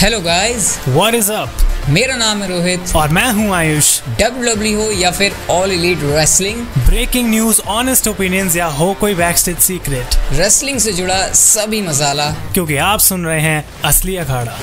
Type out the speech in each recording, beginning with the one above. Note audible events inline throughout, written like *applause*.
Hello guys what is up मेरा नाम है रोहित। और मैं हूँ आयुष। डब्ल्यू हो या फिर all elite wrestling breaking news honest opinions या हो कोई बैकस्टेज सीक्रेट रेसलिंग से जुड़ा सभी मसाला। क्योंकि आप सुन रहे हैं असली अखाड़ा।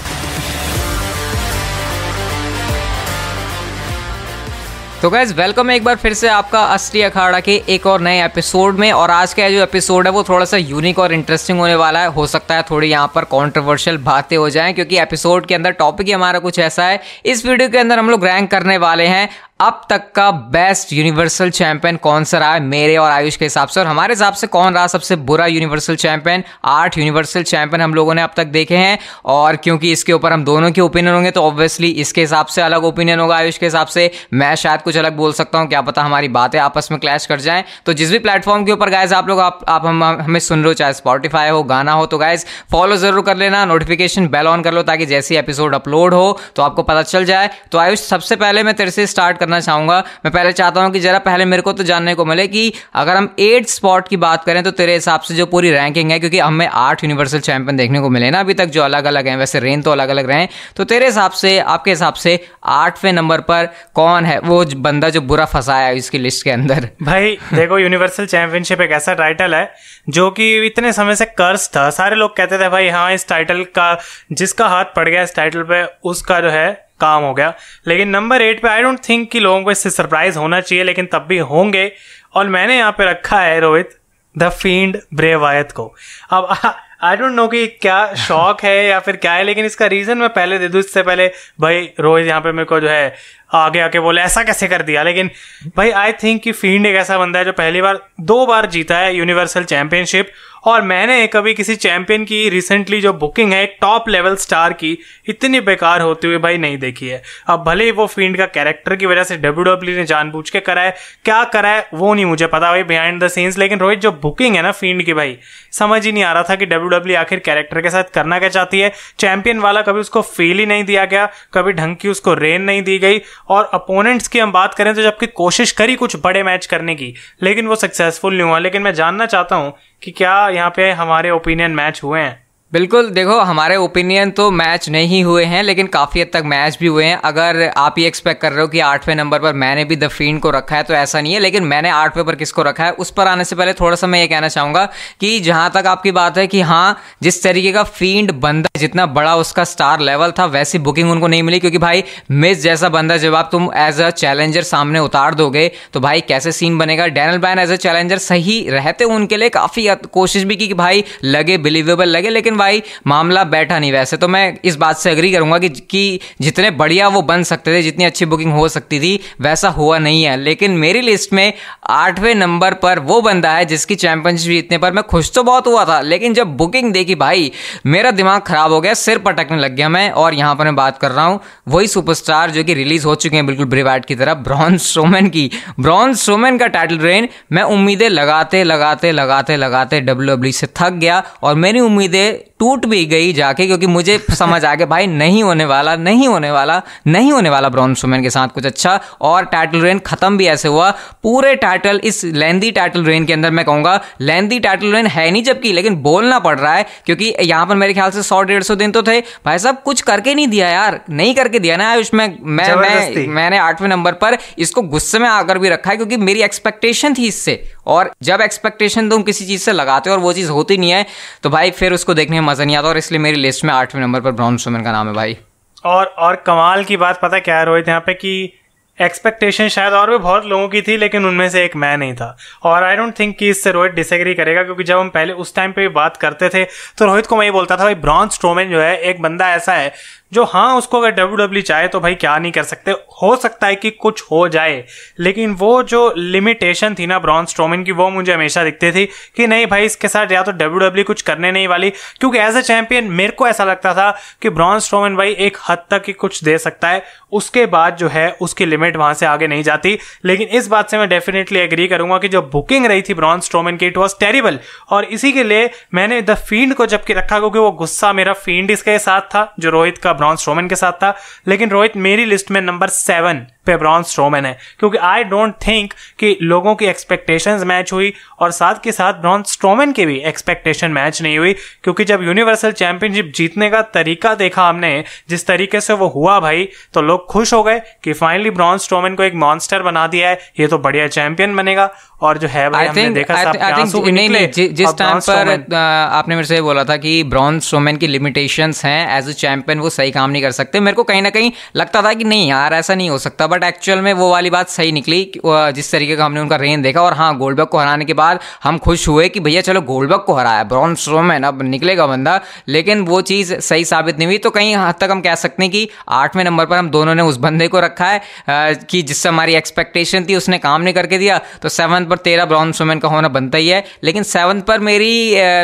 तो गैस वेलकम एक बार फिर से आपका असली अखाड़ा के एक और नए एपिसोड में। और आज का जो एपिसोड है, वो थोड़ा सा यूनिक और इंटरेस्टिंग होने वाला है। हो सकता है थोड़ी यहाँ पर कंट्रोवर्शियल बातें हो जाएँ, क्योंकि एपिसोड के अंदर टॉपिक ही हमारा कुछ ऐसा है। इस वीडियो के अंदर हम लोग रैंक करने वाले हैं। अब तक का बेस्ट यूनिवर्सल चैंपियन कौन सा रहा है? मेरे और आयुष के हिसाब से। और हमारे हिसाब से कौन रहा सबसे बुरा यूनिवर्सल चैंपियन आठ यूनिवर्सल चैंपियन हम लोगों ने अब तक देखे हैं। और क्योंकि इसके ऊपर हम दोनों के ओपिनियन होंगे तो ऑब्वियसली इसके हिसाब से अलग ओपिनियन होगा आयुष के हिसाब से। मैं शायद कुछ अलग बोल सकता हूँ क्या पता हमारी बातें आपस में क्लैश कर जाएँ। तो जिस भी प्लेटफॉर्म के ऊपर गाइज़ आप लोग आप, आप हम हमें सुन रहे हो चाहे स्पॉटीफाई हो गाना हो तो गाइज़ फॉलो ज़रूर कर लेना नोटिफिकेशन बेल ऑन कर लो ताकि जैसे एपिसोड अपलोड हो तो आपको पता चल जाए। तो आयुष सबसे पहले मैं तेरे से स्टार्ट करना चाहूँगा। मैं पहले चाहता हूँ कि जरा पहले मेरे को तो जानने को मिले कि अगर हम एट स्पॉट की बात करें तो तेरे हिसाब से जो पूरी रैंकिंग है, क्योंकि हमें आठ यूनिवर्सल चैंपियन देखने को मिले ना अभी तक, जो अलग अलग हैं। वैसे रेन तो अलग अलग रहे। तो तेरे हिसाब से, आपके हिसाब से आठवें नंबर पर कौन है वो बंदा जो बुरा फंसाया है इसकी लिस्ट के अंदर? भाई, देखो यूनिवर्सल चैंपियनशिप एक ऐसा टाइटल है, जो कि इतने समय से कर्ज था। सारे लोग कहते थे, भाई हाँ इस टाइटल का, जिसका हाथ पड़ गया इस टाइटल पे, उसका जो है काम हो गया। लेकिन नंबर एट पे आई डोंट थिंक कि लोगों को इससे सरप्राइज़ होना चाहिए, लेकिन तब भी होंगे। और मैंने यहाँ पे रखा है रोहित द फ़ील्ड ब्रेवायत को। अब आई डोंट नो कि क्या शौक है या फिर क्या है, लेकिन इसका रीजन मैं पहले दे दूँ, इससे पहले भाई रोहित यहाँ पे मेरे को जो है आगे आके बोले, ऐसा कैसे कर दिया? लेकिन भाई आई थिंक कि फ़ील्ड एक ऐसा बंदा है जो पहली बार, दो बार जीता है यूनिवर्सल चैंपियनशिप और मैंने कभी किसी चैंपियन की रिसेंटली जो बुकिंग है टॉप लेवल स्टार की, इतनी बेकार होती हुई भाई नहीं देखी है। अब भले ही वो फ़ील्ड का कैरेक्टर की वजह से डब्ल्यू डब्ल्यू ने जानबूझ के कराए क्या कराए वो नहीं मुझे पता भाई बिहाइंड द सीन्स लेकिन रोहित, जो बुकिंग है ना फ़ील्ड की भाई, समझ ही नहीं आ रहा था कि डब्ल्यू डब्ल्यू आखिर कैरेक्टर के साथ करना क्या चाहती है। चैंपियन वाला कभी उसको फील ही नहीं दिया गया, कभी ढंग की उसको रेन नहीं दी गई। और अपोनेंट्स की हम बात करें तो जबकि कोशिश करी कुछ बड़े मैच करने की, लेकिन वो सक्सेसफुल नहीं हुआ। लेकिन मैं जानना चाहता हूँ कि क्या यहाँ पे हमारे ओपिनियन मैच हुए हैं। बिल्कुल, देखो, हमारे ओपिनियन तो मैच नहीं हुए हैं, लेकिन काफ़ी हद तक मैच भी हुए हैं। अगर आप ये एक्सपेक्ट कर रहे हो कि आठवें नंबर पर मैंने भी द फ़ील्ड को रखा है तो ऐसा नहीं है, लेकिन मैंने आठवें पर किसको रखा है, उस पर आने से पहले थोड़ा सा मैं ये कहना चाहूँगा कि जहाँ तक आपकी बात है कि हाँ जिस तरीके का फ़ील्ड बंदा जितना बड़ा उसका स्टार लेवल था, वैसी बुकिंग उनको नहीं मिली, क्योंकि भाई मिस जैसा बंदा जब आप तुम एज अ चैलेंजर सामने उतार दोगे तो भाई, कैसे सीन बनेगा? Daniel Bryan as a challenger सही रहते उनके लिए, काफ़ी कोशिश भी की कि भाई, लगे बिलीवेबल लगे, लेकिन भाई मामला बैठा नहीं वैसे। तो मैं इस बात से अग्री करूँगा कि, कि जितने बढ़िया वो बन सकते थे जितनी अच्छी बुकिंग हो सकती थी वैसा हुआ नहीं है। लेकिन मेरी लिस्ट में आठवें नंबर पर वो बंदा है जिसकी चैंपियनशिप जीतने पर मैं खुश तो बहुत हुआ था। लेकिन जब बुकिंग देखी भाई मेरा दिमाग खराब हो गया सिर पटकने लग गया मैं। और यहाँ पर मैं बात कर रहा हूँ वही सुपरस्टार जो कि रिलीज़ हो चुके हैं बिल्कुल ब्रिवाइट की तरफ़ ब्रॉन्स स्ट्रोमैन की। ब्रॉन्स स्ट्रोमैन का टाइटल रेन मैं उम्मीदें लगाते लगाते लगाते लगाते डब्ल्यू से थक गया। और मेरी उम्मीदें टूट भी गई जाके क्योंकि मुझे समझ आ गया भाई नहीं होने वाला नहीं होने वाला नहीं होने वाला ब्रॉन्स वुमेन के साथ कुछ अच्छा। और टाइटल रेन खत्म भी ऐसे हुआ। पूरे टाइटल इस लेंदी टाइटल रेन के अंदर मैं कहूँगा लेंदी टाइटल रेन है नहीं जबकि लेकिन बोलना पड़ रहा है क्योंकि यहाँ पर मेरे ख्याल से सौ डेढ़ सौ दिन तो थे। भाई साहब कुछ करके नहीं दिया यार। नहीं करके दिया ना आयुष मैं मैं मैं मैंने आठवें नंबर पर इसको गुस्से में आकर भी रखा है क्योंकि मेरी एक्सपेक्टेशन थी इससे। और जब एक्सपेक्टेशन तुम किसी चीज़ से लगाते हो और वो चीज़ होती नहीं है तो भाई फिर उसको देखने में मज़ा नहीं आता और इसलिए मेरी लिस्ट में आठवें नंबर पर ब्राउन स्टोमन का नाम है भाई। और और कमाल की बात पता क्या है रोहित, यहाँ पे कि एक्सपेक्टेशन शायद और भी बहुत लोगों की थी, लेकिन उनमें से एक मैं नहीं था। और आई डोंट थिंक कि इससे रोहित डिसएग्री करेगा, क्योंकि जब हम पहले उस टाइम पे भी बात करते थे तो रोहित को मैं ये बोलता था, भाई ब्रॉन्स स्ट्रोमेन जो है, एक बंदा ऐसा है जो हाँ उसको अगर डब्ल्यू डब्ल्यू चाहे तो भाई क्या नहीं कर सकते। हो सकता है कि कुछ हो जाए, लेकिन वो जो लिमिटेशन थी ना ब्रॉन्स स्ट्रोमिन की, वो मुझे हमेशा दिखती थी कि नहीं भाई, इसके साथ या तो डब्ल्यू डब्ल्यू कुछ करने नहीं वाली। क्योंकि एज अ चैंपियन मेरे को ऐसा लगता था कि ब्रॉन्स स्ट्रोमिन भाई एक हद तक ही कुछ दे सकता है। उसके बाद जो है, उसकी लिमिट वहाँ से आगे नहीं जाती। लेकिन इस बात से मैं डेफिनेटली एग्री करूँगा कि जो बुकिंग रही थी ब्रॉन्स स्ट्रोमिन की इट वॉज़ टेरिबल और इसी के लिए मैंने द फ़ील्ड को जबकि रखा, क्योंकि वो गुस्सा मेरा फ़ील्ड इसके साथ था, जो रोहित का ब्रॉन्स रोमन के साथ था लेकिन रोहित मेरी लिस्ट में नंबर सेवन पे ब्रॉन स्ट्रोमन है क्योंकि आई डोंट थिंक कि लोगों की एक्सपेक्टेशंस मैच हुई और साथ के साथ ब्रॉन स्ट्रोमन की भी एक्सपेक्टेशन मैच नहीं हुई क्योंकि जब यूनिवर्सल चैंपियनशिप जीतने का तरीका देखा हमने जिस तरीके से वो हुआ भाई तो लोग खुश हो गए कि फाइनली ब्रॉन स्ट्रोमन को एक मॉन्स्टर बना दिया है ये तो बढ़िया चैंपियन बनेगा। और जो है भाई आई हमने देखा आई सबके आँसू भी नहीं नहीं जि- जिस टाइम पर आपने मेरे से बोला था कि ब्रॉन स्ट्रोमैन की लिमिटेशंस हैं एज अ चैंपियन वो सही काम नहीं कर सकते। मेरे को कहीं ना कहीं लगता था कि नहीं यार ऐसा नहीं हो सकता बट एक्चुअल में वो वाली बात सही निकली जिस तरीके का हमने उनका रेन देखा और हाँ गोल्डबर्ग को हराने के बाद हम खुश हुए कि भैया चलो गोल्डबर्ग को हराया। ब्रॉन स्ट्रोमैन अब निकलेगा बंदा, लेकिन वो चीज़ सही साबित नहीं हुई। तो कहीं हद तक हम कह सकते हैं कि आठवें नंबर पर हम दोनों ने उस बंदे को रखा है कि जिससे हमारी एक्सपेक्टेशन थी, उसने काम नहीं करके दिया। तो सेवन्थ पर तेरह ब्रॉन स्ट्रोमैन का होना बनता ही है। लेकिन सेवन्थ पर मेरी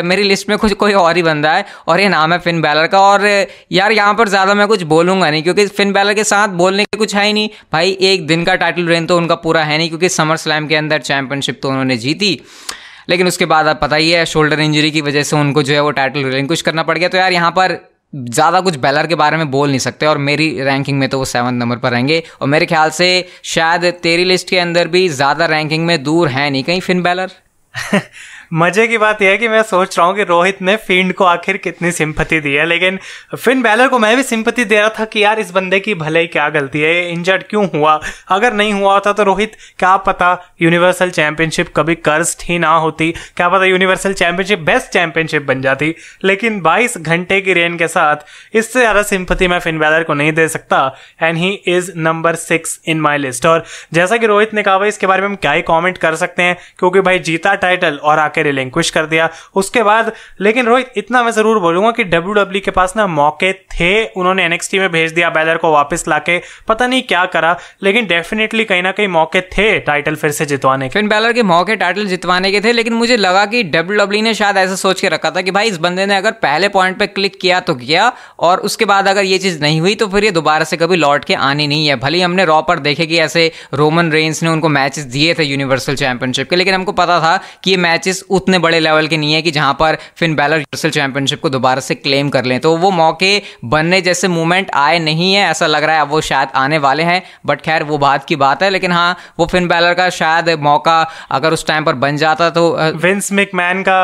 मेरी लिस्ट में कुछ, कोई और ही बंदा है और ये नाम है फिन बैलर का। और यार, यहाँ पर ज़्यादा मैं कुछ बोलूँगा नहीं, क्योंकि फिन बैलर के साथ बोलने के कुछ है ही नहीं। भाई एक दिन का टाइटल रेन तो उनका पूरा है नहीं, क्योंकि समर स्लैम के अंदर चैंपियनशिप तो उन्होंने जीती। लेकिन उसके बाद आप पता ही है शोल्डर इंजरी की वजह से उनको जो है वो टाइटल रिलिंक्विश करना पड़ गया। तो यार, यहाँ पर ज़्यादा कुछ बैलर के बारे में बोल नहीं सकते और मेरी रैंकिंग में तो वो सेवन नंबर पर रहेंगे। और मेरे ख्याल से शायद तेरी लिस्ट के अंदर भी ज़्यादा रैंकिंग में दूर है नहीं कहीं फिन बैलर *laughs* मज़े की बात यह है कि मैं सोच रहा हूँ कि रोहित ने फिंड को आखिर कितनी सिंपति दी है, लेकिन फिन बैलर को मैं भी सिंपति दे रहा था कि यार इस बंदे की भले ही क्या गलती है इंजर्ड क्यों हुआ? अगर नहीं हुआ होता तो रोहित, क्या पता यूनिवर्सल चैंपियनशिप कभी कर्स्ट ही ना होती, क्या पता यूनिवर्सल चैंपियनशिप बेस्ट चैंपियनशिप बन जाती, लेकिन 22 घंटे की रेन के साथ इससे ज़्यादा सिंपति मैं फिन बैलर को नहीं दे सकता and he is number six in my list और जैसा कि रोहित ने कहा, भाई इसके बारे में हम क्या ही कॉमेंट कर सकते हैं, क्योंकि भाई जीता टाइटल और आके रिलिंक्विश कर दिया। उसके बाद, लेकिन रोहित, इतना मैं ज़रूर बोलूँगा कि डब्ल्यूडब्ल्यूई के पास ना मौके थे। उन्होंने एनएक्सटी में भेज दिया, बैलर को वापस लाके। पता नहीं क्या करा, लेकिन डेफिनेटली कहीं ना कहीं मौके थे टाइटल फिर से जितवाने के। बैलर के मौके टाइटल जितवाने के थे, लेकिन मुझे लगा कि डब्ल्यू ने शायद ऐसा सोच के रखा था कि भाई, इस बंदे ने अगर पहले पॉइंट पे क्लिक किया तो किया, और उसके बाद अगर ये चीज़ नहीं हुई तो फिर ये दोबारा से कभी लौट के आनी नहीं है। भले हमने रॉ पर देखे कि ऐसे रोमन रेंस ने उनको मैचेस दिए थे यूनिवर्सल चैंपियनशिप के, लेकिन हमको पता था कि ये मैचेस उतने बड़े लेवल के नहीं है कि जहाँ पर फिन बैलर यूनिवर्सल चैंपियनशिप को दोबारा से क्लेम कर लें। तो वो मौके बनने जैसे मूवमेंट आए नहीं है ऐसा लग रहा है अब वो शायद आने वाले हैं बट खैर वो बात की बात है। लेकिन हाँ वो फिन बैलर का शायद मौका अगर उस टाइम पर बन जाता तो विंस मिकमैन का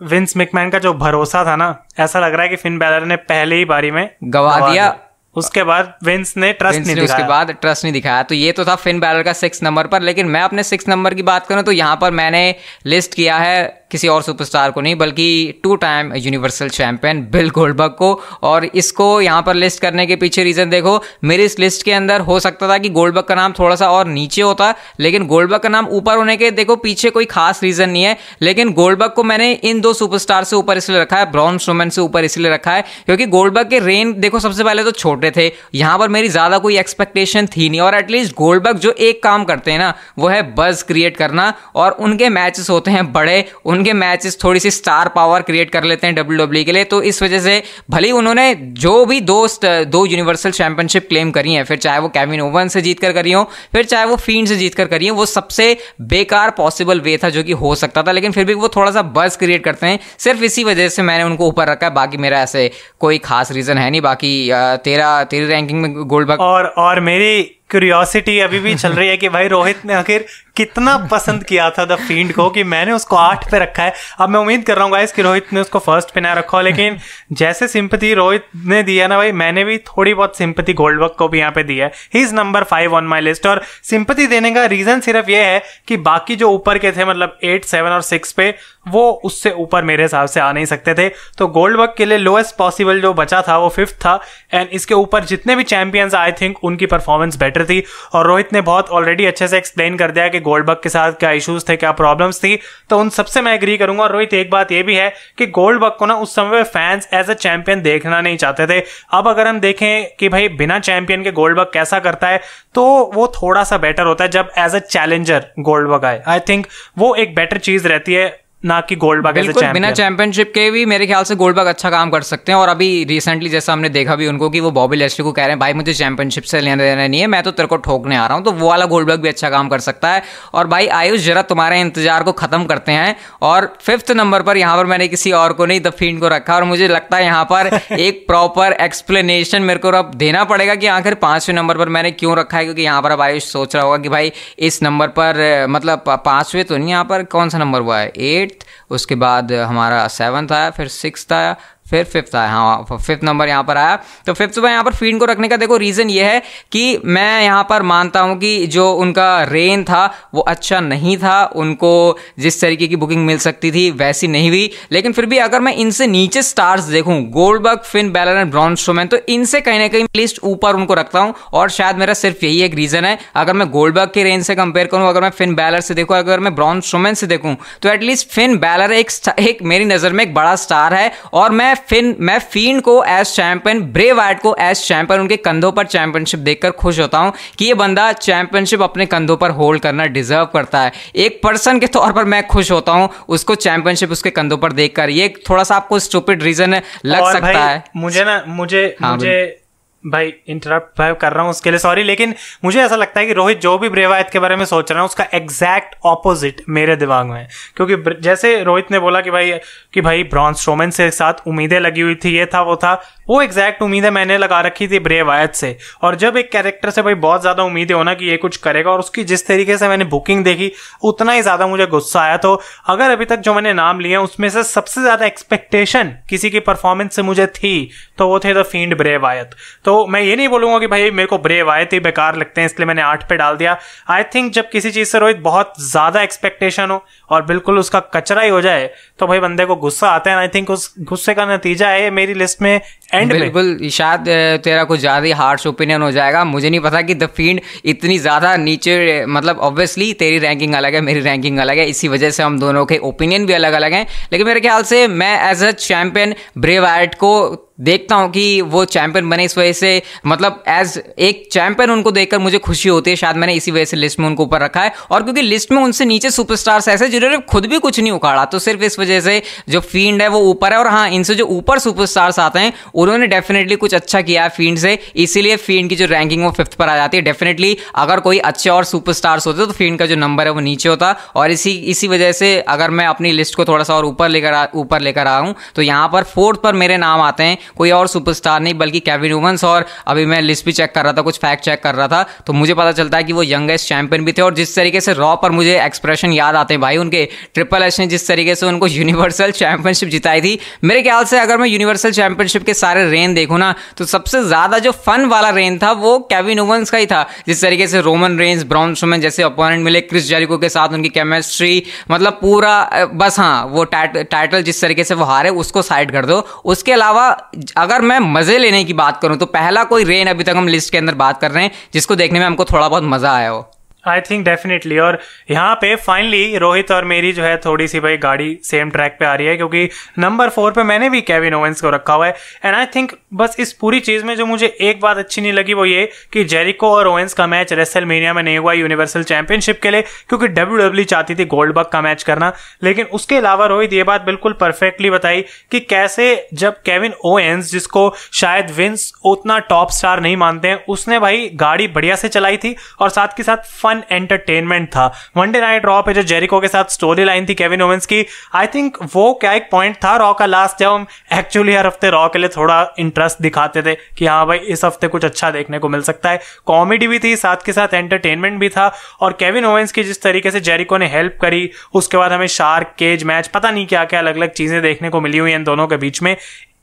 विंस मिकमैन का जो भरोसा था ना ऐसा लग रहा है कि फिन बैलर ने पहले ही बारी में गवा दिया। उसके बाद विंस ने ट्रस्ट नहीं ने उसके बाद ट्रस्ट नहीं दिखाया। तो ये तो था फिन बैलर का सिक्स नंबर पर लेकिन मैं अपने सिक्स नंबर की बात करूँ तो यहाँ पर मैंने लिस्ट किया है किसी और सुपरस्टार को नहीं, बल्कि two time universal champion Bill Goldberg को। और इसको यहाँ पर लिस्ट करने के पीछे रीजन देखो, मेरी इस लिस्ट के अंदर हो सकता था कि गोल्डबर्ग का नाम थोड़ा सा और नीचे होता, लेकिन गोल्डबर्ग का नाम ऊपर होने के, देखो, पीछे कोई खास रीजन नहीं है। लेकिन गोल्डबर्ग को मैंने इन दो सुपरस्टार से ऊपर इसलिए रखा है ब्रॉन स्ट्रोमैन से ऊपर इसलिए रखा है, क्योंकि गोल्डबर्ग के रेन देखो, सबसे पहले तो छोटे थे। यहाँ पर मेरी ज़्यादा कोई एक्सपेक्टेशन थी नहीं, और एटलीस्ट गोल्डबर्ग जो एक काम करते हैं ना, वो है बज क्रिएट करना, और उनके मैचेस होते हैं बड़े उनके मैचेस थोड़ी सी स्टार पावर क्रिएट कर लेते हैं डब्ल्यू के लिए। तो इस वजह से भले उन्होंने जो भी दो दो यूनिवर्सल चैंपियनशिप क्लेम करी है, फिर चाहे वो कैविन ओवन से जीत कर करी हो, फिर चाहे वो फ़ील्ड से जीत कर करी हो, वो सबसे बेकार पॉसिबल वे था जो कि हो सकता था, लेकिन फिर भी वो थोड़ा सा बज क्रिएट करते हैं। सिर्फ़ इसी वजह से मैंने उनको ऊपर रखा है, बाकी मेरा ऐसे कोई खास रीजन है नहीं, बाकी तेरा, तेरी रैंकिंग में गोल्ड और और मेरी क्यूरियोसिटी अभी भी चल रही है कि भाई रोहित ने आखिर कितना पसंद किया था द फ़ील्ड को कि मैंने उसको आठ पे रखा है। अब मैं उम्मीद कर रहा हूँ गाइस कि रोहित ने उसको फ़र्स्ट पे ना रखा हो, लेकिन जैसे सिंपति रोहित ने दिया ना भाई, मैंने भी थोड़ी बहुत सिंपति गोल्डवर्क को भी यहाँ पे दिया है। He is number five on my list और सिंपति देने का रीजन सिर्फ़ ये है कि बाकी जो ऊपर के थे मतलब एट सेवन और सिक्स पे, वो उससे ऊपर मेरे हिसाब से आ नहीं सकते थे। तो गोल्डवर्क के लिए लोएस्ट पॉसिबल जो बचा था, वो फिफ्थ था एंड इसके ऊपर जितने भी चैंपियंस आई थिंक उनकी परफॉर्मेंस बेटर थी। और रोहित ने बहुत ऑलरेडी अच्छे से एक्सप्लेन कर दिया कि गोल्डबर्ग के साथ क्या इश्यूज़ थे, क्या प्रॉब्लम्स थी तो उन सबसे मैं एग्री करूँगा। और रोहित, एक बात ये भी है कि गोल्डबर्ग को ना उस समय फैंस एज अ चैंपियन देखना नहीं चाहते थे। अब अगर हम देखें कि भाई बिना चैंपियन के गोल्डबर्ग कैसा करता है तो वो थोड़ा सा बेटर होता है जब एज अ चैलेंजर गोल्डबर्ग आए। आई थिंक वो एक बेटर चीज़ रहती है। ना कि गोल्डबर्ग बिल्कुल बिना चैंपियनशिप के भी मेरे ख्याल से गोल्डबर्ग अच्छा काम कर सकते हैं और अभी रिसेंटली जैसा हमने देखा भी उनको कि वो बॉबी लेस्ली को कह रहे हैं भाई मुझे चैंपियनशिप से लेना देना नहीं है मैं तो तेरे को ठोकने आ रहा हूँ। तो वो वाला गोल्डबर्ग भी अच्छा काम कर सकता है। और भाई आयुष जरा तुम्हारे इंतज़ार को खत्म करते हैं और फिफ्थ नंबर पर यहाँ पर मैंने किसी और को नहीं द फ़ील्ड को रखा और मुझे लगता है यहाँ पर *laughs* एक प्रॉपर एक्सप्लेनेशन मेरे को अब देना पड़ेगा कि आखिर पाँचवें नंबर पर मैंने क्यों रखा है क्योंकि यहाँ पर अब आयुष सोच रहा होगा कि भाई इस नंबर पर मतलब पाँचवें तो नहीं यहाँ पर कौन सा नंबर हुआ है? एट्थ उसके बाद हमारा सेवन्थ आया फिर सिक्स आया फिर फिफ्थ आया हाँ फिफ्थ नंबर यहाँ पर आया। तो फिफ्थ में यहाँ पर फ़ील्ड को रखने का देखो रीज़न ये है कि मैं यहाँ पर मानता हूँ कि जो उनका रेन था, वो अच्छा नहीं था। उनको जिस तरीके की बुकिंग मिल सकती थी, वैसी नहीं हुई। लेकिन फिर भी अगर मैं इनसे नीचे स्टार्स देखूँ Goldberg Finn Balor and Braun Strowman तो इनसे कहीं ना कहीं लिस्ट ऊपर उनको रखता हूँ। और शायद मेरा सिर्फ़ यही एक रीज़न है। अगर मैं गोल्डबर्ग के रेंज से कंपेयर करूँ, अगर मैं फिन बैलर से देखूँ, अगर मैं ब्रॉन स्टोमैन से देखूँ तो एटलीस्ट फिन बैलर एक मेरी नज़र में एक बड़ा स्टार है। और मैं फिन मैं फीन को एज चैंपियन ब्रे वाइट को एज चैंपियन उनके कंधों पर चैंपियनशिप देखकर खुश होता हूँ कि ये बंदा चैंपियनशिप अपने कंधों पर होल्ड करना डिजर्व करता है। एक पर्सन के तौर पर मैं खुश होता हूँ उसको चैंपियनशिप उसके कंधों पर देखकर। ये थोड़ा सा आपको स्टूपिड रीजन लग सकता है। मुझे ना मुझे हाँ, मुझे भाई इंटरप्ट भाई, कर रहा हूँ उसके लिए सॉरी लेकिन मुझे ऐसा लगता है कि रोहित जो भी ब्रेवायत के बारे में सोच रहा है, उसका एग्जैक्ट ऑपोजिट मेरे दिमाग में क्योंकि जैसे रोहित ने बोला कि भाई कि भाई ब्रॉन्स स्ट्रोमन से साथ उम्मीदें लगी हुई थी, ये था, वो था, वो एग्जैक्ट उम्मीदें मैंने लगा रखी थी ब्रेवायत से। और जब एक कैरेक्टर से भाई बहुत ज़्यादा उम्मीदें होना कि ये कुछ करेगा, और उसकी जिस तरीके से मैंने बुकिंग देखी, उतना ही ज़्यादा मुझे गुस्सा आया। तो अगर अभी तक जो मैंने नाम लिए उसमें से सबसे ज़्यादा एक्सपेक्टेशन किसी की परफॉर्मेंस से मुझे थी तो वो थे द फ़ील्ड ब्रेवायत तो मैं ये नहीं बोलूँगा कि भाई मेरे को ब्रेव आए थे, बेकार लगते हैं, इसलिए मैंने आठ पे डाल दिया। आई थिंक जब किसी चीज़ से रोहित बहुत ज़्यादा एक्सपेक्टेशन हो और बिल्कुल उसका कचरा ही हो जाए तो भाई बंदे को गुस्सा आता है आई थिंक उस गुस्से का नतीजा है मेरी लिस्ट में एंड बिल्कुल शायद तेरा कुछ ज़्यादा ही हार्श ओपिनियन हो जाएगा। मुझे नहीं पता कि द फ़ील्ड इतनी ज़्यादा नीचे मतलब ऑब्वियसली तेरी रैंकिंग अलग है, मेरी रैंकिंग अलग है। इसी वजह से हम दोनों के ओपिनियन भी अलग अलग हैं। लेकिन मेरे ख्याल से मैं as a champion Bray Wyatt को देखता हूँ कि वो चैंपियन बने इस वजह से। मतलब एज एक चैंपियन उनको देखकर मुझे खुशी होती है। शायद मैंने इसी वजह से लिस्ट में उनको ऊपर रखा है। और क्योंकि लिस्ट में उनसे नीचे सुपरस्टार्स ऐसे जिन्होंने खुद भी कुछ नहीं उखाड़ा। तो सिर्फ़ इस वजह से जो फ़ील्ड है वो ऊपर है और हाँ इनसे जो ऊपर सुपरस्टार्स आते हैं, उन्होंने डेफिनेटली कुछ अच्छा किया है फ़ील्ड से। इसीलिए फ़ील्ड की जो रैंकिंग वो फिफ्थ पर आ जाती है। डेफिनेटली अगर कोई अच्छे और सुपरस्टार्स होते तो फ़ील्ड का जो नंबर है वो नीचे होता। और इसी इसी वजह से अगर मैं अपनी लिस्ट को थोड़ा सा और ऊपर लेकर ऊपर लेकर आऊँ तो यहाँ पर फोर्थ पर मेरे नाम आते हैं। कोई और सुपरस्टार स्टार नहीं, बल्कि केविन वुमन्स और अभी मैं लिस्ट भी चेक कर रहा था, कुछ फैक्ट चेक कर रहा था। तो मुझे पता चलता है कि वो यंगेस्ट चैंपियन भी थे और जिस तरीके से रॉ पर मुझे एक्सप्रेशन याद आते हैं, भाई उनके ट्रिपल एच ने जिस तरीके से उनको यूनिवर्सल चैंपियनशिप जिताई थी, मेरे ख्याल से अगर मैं यूनिवर्सल चैंपियनशिप के सारे रेन देखूँ ना तो सबसे ज़्यादा जो फन वाला रेन था वो केविन वुमन्स का ही था, जिस तरीके से रोमन रेंज ब्राउन स्टोमैन जैसे अपोनेंट मिले क्रिस जेरिको के साथ उनकी केमिस्ट्री मतलब पूरा बस हाँ वो टाइटल जिस तरीके से वो हारे, उसको साइड कर दो। उसके अलावा, अगर मैं मज़े लेने की बात करूँ तो पहला कोई रेन अभी तक हम लिस्ट के अंदर बात कर रहे हैं, जिसको देखने में हमको थोड़ा बहुत मज़ा आया हो। आई थिंक डेफिनेटली और यहाँ पे फाइनली रोहित और मेरी जो है थोड़ी सी भाई गाड़ी सेम ट्रैक पे आ रही है क्योंकि नंबर फोर पे मैंने भी केविन ओवेंस को रखा हुआ है। एंड आई थिंक बस इस पूरी चीज़ में जो मुझे एक बात अच्छी नहीं लगी वो ये कि जेरिको और ओवेंस का मैच रेसल मीनिया में नहीं हुआ यूनिवर्सल चैंपियनशिप के लिए, क्योंकि डब्ल्यू डब्ल्यू e चाहती थी गोल्ड बग का मैच करना। लेकिन उसके अलावा रोहित, ये बात बिल्कुल परफेक्टली बताई कि कैसे जब केविन ओवेंस जिसको शायद विंस उतना टॉप स्टार नहीं मानते हैं, उसने भाई गाड़ी बढ़िया से चलाई थी और साथ के साथ फन एंटरटेनमेंट था। वनडे नाइट रॉ पे जो जेरिको के साथ स्टोरी लाइन थी केविन ओवेंस की आई थिंक वो क्या एक पॉइंट था रॉ का लास्ट जब हम एक्चुअली हर हफ़्ते रॉ के लिए थोड़ा इंटरेस्ट दिखाते थे कि हाँ भाई, इस हफ़्ते कुछ अच्छा देखने को मिल सकता है। कॉमेडी भी थी, साथ के साथ एंटरटेनमेंट भी था और केविन ओवेंस की जिस तरीके से जेरिको ने हेल्प करी, उसके बाद हमें शार्क केज मैच पता नहीं क्या क्या अलग अलग चीज़ें देखने को मिली हुई इन दोनों के बीच में।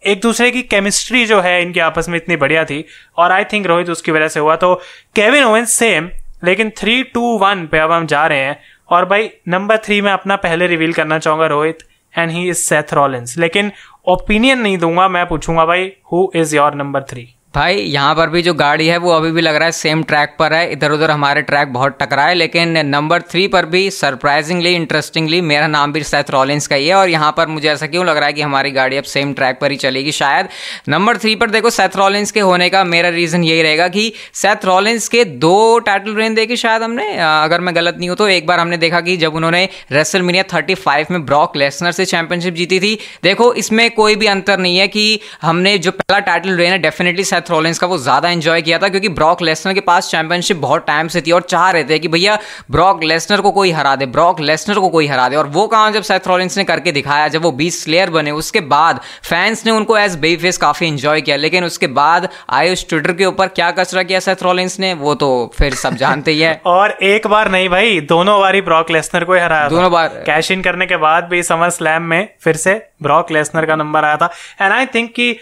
एक दूसरे की केमिस्ट्री जो है इनके आपस में इतनी बढ़िया थी और आई थिंक रोहित उसकी वजह से हुआ। तो केविन ओवेंस सेम लेकिन थ्री टू वन पे अब हम जा रहे हैं और भाई नंबर थ्री में अपना पहले रिवील करना चाहूँगा Rohit and he is Seth Rollins लेकिन ओपिनियन नहीं दूँगा, मैं पूछूँगा भाई who is your number three भाई, यहाँ पर भी जो गाड़ी है, वो अभी भी लग रहा है सेम ट्रैक पर है। इधर उधर हमारे ट्रैक बहुत टकरा है लेकिन नंबर थ्री पर भी सरप्राइजिंगली इंटरेस्टिंगली मेरा नाम भी सैथ रॉलिंस का ही है और यहाँ पर मुझे ऐसा क्यों लग रहा है कि हमारी गाड़ी अब सेम ट्रैक पर ही चलेगी? शायद नंबर थ्री पर देखो सेथ रॉलिंस के होने का मेरा रीज़न यही रहेगा कि सेथ रॉलिंस के दो टाइटल रेन देखे शायद हमने। अगर मैं गलत नहीं हूँ तो एक बार हमने देखा कि जब उन्होंने रेसल मीनिया थर्टी में ब्रॉक लेसनर से चैंपियनशिप जीती थी, देखो, इसमें कोई भी अंतर नहीं है कि हमने जो पहला टाइटल रेन है डेफिनेटली सेथ सेथ रॉलिंस का वो ज़्यादा एंजॉय किया था क्योंकि ब्रॉक लेसनर के पास चैंपियनशिप बहुत टाइम से थी और चाह रहे थे कि भैया ब्रॉक लेसनर को कोई हरा दे ब्रॉक लेसनर को कोई हरा दे। और वो काम जब सेथ रॉलिंस ने करके दिखाया जब वो बीस स्लेयर बने उसके बाद फैंस ने उनको एज बे फेस काफ़ी एंजॉय किया लेकिन उसके बाद आयुष ट्विटर के ऊपर क्या कचरा किया सेथ रॉलिंस ने वो तो फिर सब जानते ही है। *laughs* और एक बार नहीं भाई दोनों बार ही ब्रॉक लेसनर को ही हराया दोनों बार। कैश इन करने के बाद भी समर स्लैम में फिर से ब्रॉक लेसनर का नंबर आया था। एंड आई थिंक कि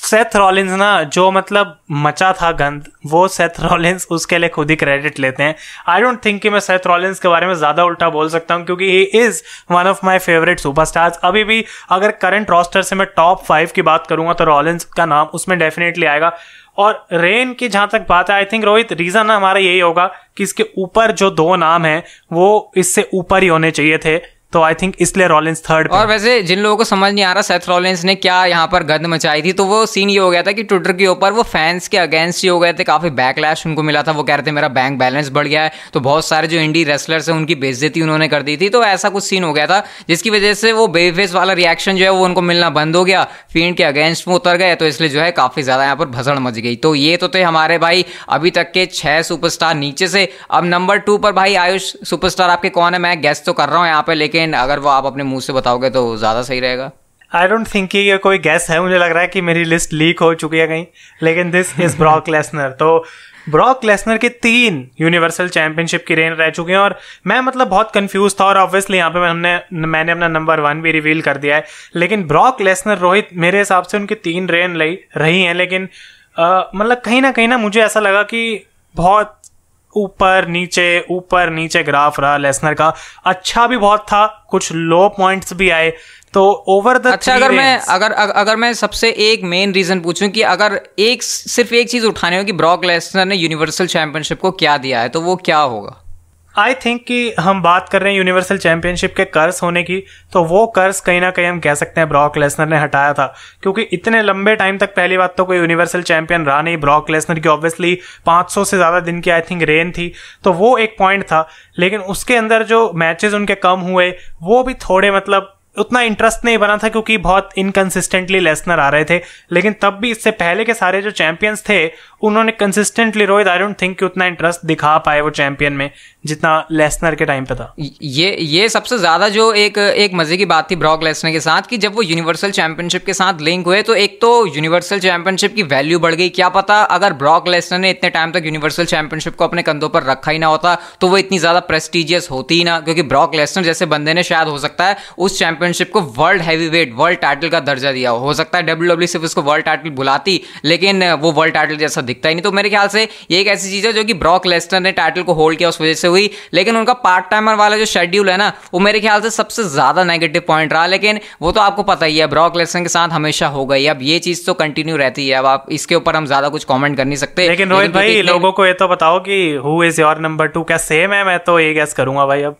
सेथ रॉलिंस ना, जो मतलब मचा था गंद, वो सेथ रॉलिंस उसके लिए खुद ही क्रेडिट लेते हैं। आई डोंट थिंक कि मैं सेथ रॉलिंस के बारे में ज़्यादा उल्टा बोल सकता हूँ, क्योंकि he is one of my favourite superstars अभी भी अगर करंट रोस्टर से मैं टॉप फाइव की बात करूँगा तो रॉलिंस का नाम उसमें डेफिनेटली आएगा। और रेन की जहाँ तक बात है आई थिंक रोहित रीज़न हमारा यही होगा कि इसके ऊपर जो दो नाम हैं, वो इससे ऊपर ही होने चाहिए थे। तो आई थिंक इसलिए रॉलिंस थर्ड और वैसे जिन लोगों को समझ नहीं आ रहा सेथ रॉलिंस ने क्या यहाँ पर गंद मचाई थी तो वो सीन ये हो गया था कि ट्विटर के ऊपर वो फैंस के अगेंस्ट ही हो गए थे काफ़ी बैकलैश उनको मिला था वो कह रहे थे मेरा बैंक बैलेंस बढ़ गया है। तो बहुत सारे जो इंडी रेसलर्स हैं उनकी बेजती उन्होंने कर दी थी तो ऐसा कुछ सीन हो गया था जिसकी वजह से वो बेफेस वाला रिएक्शन जो है वो उनको मिलना बंद हो गया। फ़ील्ड के अगेंस्ट में उतर गए तो इसलिए जो है काफ़ी ज़्यादा यहाँ पर भसड़ मच गई। तो ये तो थे हमारे भाई अभी तक के छह सुपरस्टार नीचे से। अब नंबर टू पर भाई आयुष सुपरस्टार आपके कौन है? मैं गेस्ट तो कर रहा हूँ यहाँ पे लेकिन अगर वो आप अपने मुँह से बताओगे तो ज़्यादा सही रहेगा। आई डोंट थिंक ये कोई गैस है, मुझे लग रहा है कि मेरी लिस्ट लीक हो चुकी है कहीं, लेकिन दिस इज़ ब्रॉक लेसनर तो ब्रॉक लेसनर के तीन यूनिवर्सल चैंपियनशिप की रेन रह चुकी हैं और मैं मतलब बहुत कंफ्यूज था और ऑब्वियसली यहाँ पे हमने, मैंने अपना नंबर वन भी रिवील कर दिया है, लेकिन ब्रॉक लेसनर रोहित मेरे हिसाब से उनकी तीन रेन रही हैं, लेकिन मतलब कहीं ना कहीं ना मुझे ऐसा लगा कि बहुत ऊपर नीचे ऊपर नीचे ग्राफ रहा लेसनर का। अच्छा भी बहुत था कुछ लो पॉइंट्स भी आए। तो ओवर द अच्छा अगर मैं अगर अगर मैं सबसे एक मेन रीजन पूछूँ कि अगर एक सिर्फ़ एक चीज़ उठाने हो कि ब्रॉक लेसनर ने यूनिवर्सल चैंपियनशिप को क्या दिया है तो वो क्या होगा? आई थिंक कि हम बात कर रहे हैं यूनिवर्सल चैंपियनशिप के कर्स होने की तो वो कर्स कहीं ना कहीं हम कह सकते हैं ब्रॉक लेसनर ने हटाया था। क्योंकि इतने लंबे टाइम तक पहली बात तो कोई यूनिवर्सल चैंपियन रहा नहीं ब्रॉक लेसनर की ऑब्वियसली 500 से ज़्यादा दिन की आई थिंक रेन थी। तो वो एक पॉइंट था, लेकिन उसके अंदर जो मैचेज उनके कम हुए, वो भी थोड़े मतलब उतना इंटरेस्ट नहीं बना था क्योंकि बहुत इनकन्सिस्टेंटली लेसनर आ रहे थे। लेकिन तब भी इससे पहले के सारे जो चैंपियंस थे, उन्होंने consistently Rohit I don't think कि उतना इंटरेस्ट दिखा पाए वो चैंपियन में, जितना लेसनर के टाइम पे था। ये ये सबसे ज़्यादा जो एक एक मज़े की बात थी ब्रॉक लेसनर के साथ कि जब वो यूनिवर्सल चैंपियनशिप के साथ लिंक हुए तो एक तो यूनिवर्सल चैंपियनशिप की वैल्यू बढ़ गई। क्या पता अगर ब्रॉक लेसनर ने इतने टाइम तक यूनिवर्सल चैंपियनशिप को अपने कंधों पर रखा ही ना होता तो वो इतनी ज़्यादा प्रेस्टिजियस होती ही ना, क्योंकि ब्रॉक लेसनर जैसे बंदे ने शायद हो सकता है उस चैंपियनशिप को world heavyweight world title का दर्जा दिया। हो सकता है डब्ल्यू डब्ल्यू सिर्फ़ उसको वर्ल्ड टाइटल बुलाती लेकिन वो वर्ल्ड टाइटल जैसा दिखता ही नहीं। तो मेरे ख्याल से ये एक ऐसी चीज़ है जो कि ब्रॉक लेस्टर ने टाइटल को होल्ड किया उस वजह से हुई लेकिन उनका पार्ट टाइमर वाला जो शेड्यूल है ना वो मेरे ख्याल से सबसे ज़्यादा नेगेटिव पॉइंट रहा। लेकिन वो तो आपको पता ही है ब्रॉक लेस्टर के साथ हमेशा हो गई अब ये चीज़ तो कंटिन्यू रहती है। अब आप इसके ऊपर हम ज़्यादा कुछ कॉमेंट कर नहीं सकते। लेकिन रोहित भाई लोगों को ये तो बताओ कि who is your number two क्या सेम है? मैं तो ये गैस करूँगा भाई अब।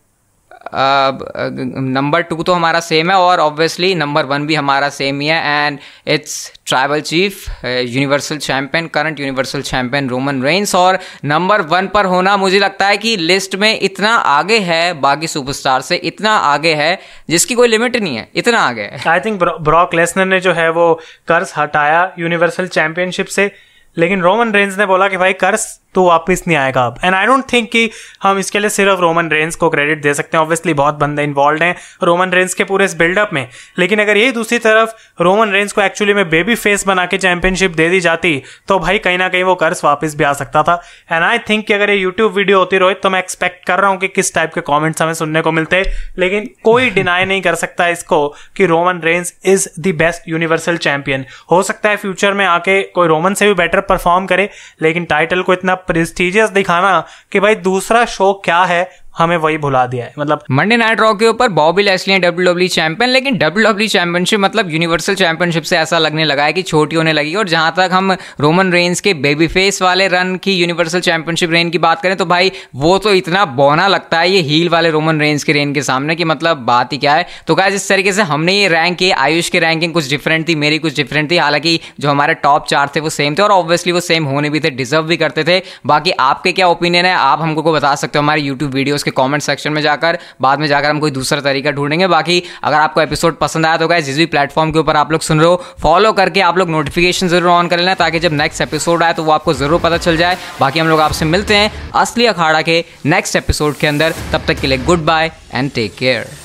नंबर टू तो हमारा सेम है और ऑब्वियसली नंबर वन भी हमारा सेम ही है and it's tribal chief universal champion current universal champion Roman Reigns और नंबर वन पर होना मुझे लगता है कि लिस्ट में इतना आगे है बाकी सुपरस्टार से, इतना आगे है जिसकी कोई लिमिट नहीं है, इतना आगे है। आई थिंक ब्रॉक लेसनर ने जो है वो कर्ज हटाया यूनिवर्सल चैंपियनशिप से, लेकिन रोमन रेंज ने बोला कि भाई कर्ज तो वापस नहीं आएगा अब। एंड आई डोंट थिंक कि हम इसके लिए सिर्फ़ रोमन रेंस को क्रेडिट दे सकते हैं। ऑब्वियसली बहुत बंदे इन्वॉल्व हैं रोमन रेंस के पूरे इस बिल्डअप में। लेकिन अगर ये दूसरी तरफ़ रोमन रेंस को एक्चुअली में बेबी फेस बना के चैंपियनशिप दे दी जाती तो भाई कहीं ना कहीं वो कर्ज वापस भी आ सकता था। एंड आई थिंक कि अगर ये यूट्यूब वीडियो होती रोहित तो मैं एक्सपेक्ट कर रहा हूँ कि किस टाइप के कॉमेंट्स हमें सुनने को मिलते। लेकिन कोई *laughs* डिनाई नहीं कर सकता इसको कि Roman Reigns is the best universal champion हो सकता है फ्यूचर में आके कोई रोमन से भी बेटर परफॉर्म करे लेकिन टाइटल को इतना प्रेस्टिजियस दिखाना कि भाई दूसरा शो क्या है हमें वही भुला दिया है। मतलब मंडे नाइट रॉ के ऊपर Bobby Lashley W W champion लेकिन डब्ल्यू डब्ल्यू चैंपियनशिप मतलब यूनिवर्सल चैंपियनशिप से ऐसा लगने लगा है कि छोटी होने लगी और जहाँ तक हम रोमन रेंज के बेबी फेस वाले रन की यूनिवर्सल चैंपियनशिप रेन की बात करें तो भाई वो तो इतना बोना लगता है ये हील वाले रोमन रेंज के रेन के सामने कि मतलब बात ही क्या है। तो क्या जिस तरीके से हमने ये रैंक की आयुष की रैंकिंग कुछ डिफरेंट थी, मेरी कुछ डिफरेंट थी। हालाँकि जो हमारे टॉप चार थे, वो सेम थे और ऑब्वियसली वो सेम होने भी थे डिजर्व भी करते थे। बाकी आपके क्या ओपिनियन है, आप हमको बता सकते हो हमारे यूट्यूब वीडियोस के कॉमेंट सेक्शन में जाकर, बाद में जाकर हम कोई दूसरा तरीका ढूंढेंगे। बाकी अगर आपको एपिसोड पसंद आया तो क्या जिस भी प्लेटफॉर्म के ऊपर आप लोग सुन रहे हो फॉलो करके आप लोग नोटिफिकेशन ज़रूर ऑन कर लेना ताकि जब नेक्स्ट एपिसोड आए तो वो आपको ज़रूर पता चल जाए। बाकी हम लोग आपसे मिलते हैं असली अखाड़ा के नेक्स्ट एपिसोड के अंदर। तब तक के लिए good bye and take care